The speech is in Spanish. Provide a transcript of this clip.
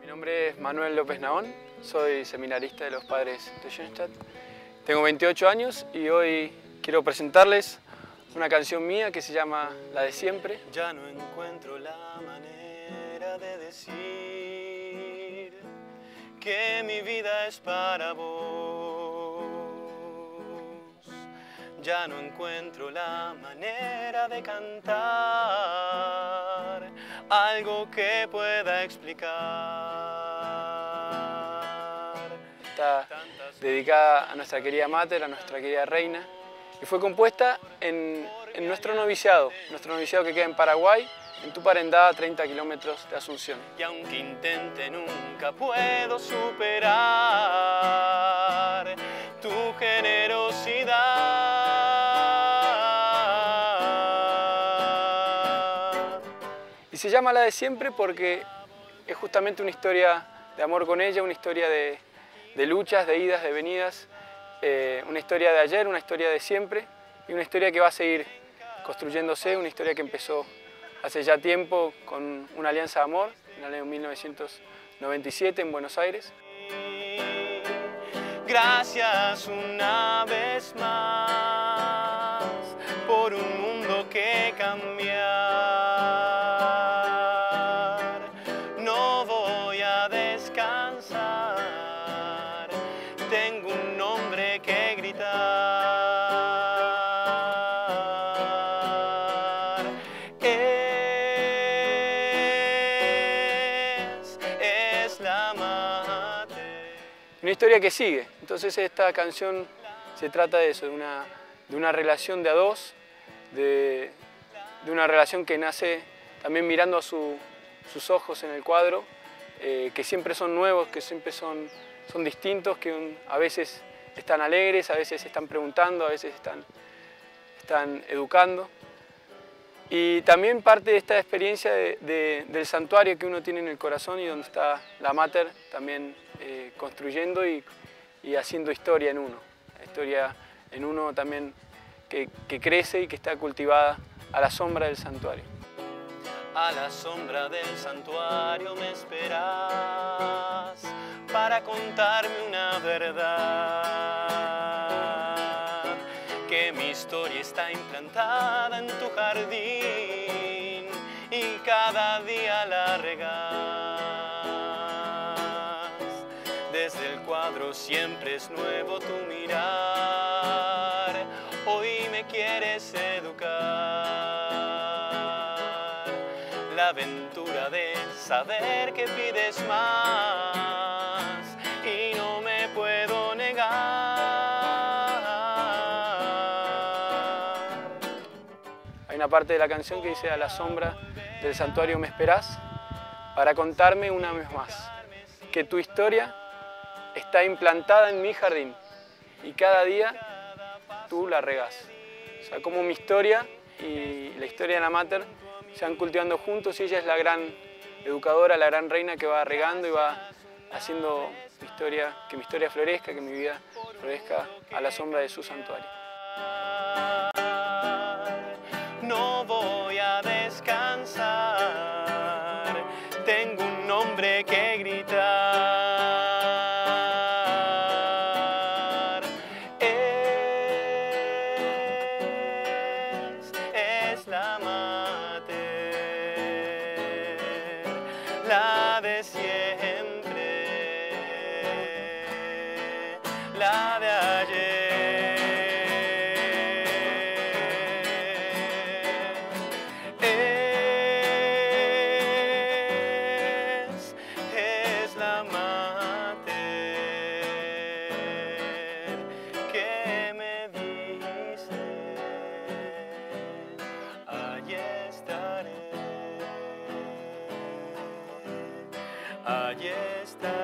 Mi nombre es Manuel López Naón, soy seminarista de los padres de Schoenstatt. Tengo 28 años y hoy quiero presentarles una canción mía que se llama La de Siempre. Ya no encuentro la manera de decir que mi vida es para vos. Ya no encuentro la manera de cantar algo que pueda explicar. Está dedicada a nuestra querida Mater, a nuestra querida reina, y fue compuesta en, en nuestro noviciado, nuestro noviciado que queda en Paraguay, en Tuparendá, a 30 kilómetros de Asunción. Y aunque intente nunca puedo superar se llama La de Siempre porque es justamente una historia de amor con ella, una historia de, luchas, de idas, de venidas, eh, una historia de ayer, una historia de siempre y una historia que va a seguir construyéndose, una historia que empezó hace ya tiempo con una alianza de amor en el año 1997 en Buenos Aires. Gracias una vez más Una historia que sigue. Entonces esta canción se trata de eso, de una, de una relación de a dos, de, de una relación que nace también mirando a su- sus ojos en el cuadro, eh, que siempre son nuevos, que siempre son, son distintos, que a veces están alegres, a veces están preguntando, a veces están, están educando. Y también parte de esta experiencia de- de- del santuario que uno tiene en el corazón y donde está la Mater también eh, construyendo y, y haciendo historia en uno. Historia en uno también que, que crece y que está cultivada a la sombra del santuario. A la sombra del santuario me esperas para contarme una verdad. Implantada en tu jardín y cada día la regas. Desde el cuadro siempre es nuevo tu mirar. Hoy me quieres educar la aventura de saber que pides más Una parte de la canción que dice a la sombra del santuario me esperás para contarme una vez más que tu historia está implantada en mi jardín y cada día tú la regás. O sea, como mi historia y la historia de la Mater se van cultivando juntos y ella es la gran educadora, la gran reina que va regando y va haciendo mi historia, que mi historia florezca, que mi vida florezca a la sombra de su santuario. Es, es la mate, la de siempre, la de ayer. ballesta.